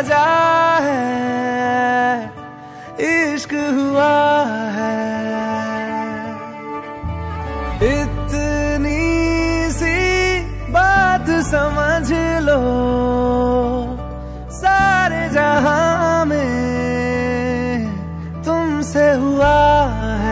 वजह है, इश्क हुआ है। इतनी सी बात समझ लो, सारे जहाँ में तुमसे हुआ है।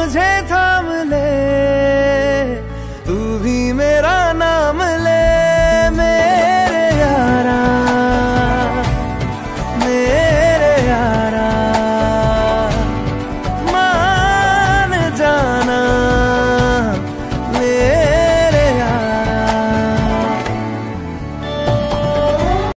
मुझे थाम ले